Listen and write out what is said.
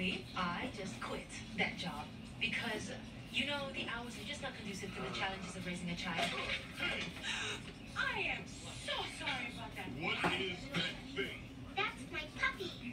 I just quit that job because, you know, the hours are just not conducive to the uh. challenges of raising a child. Hmm.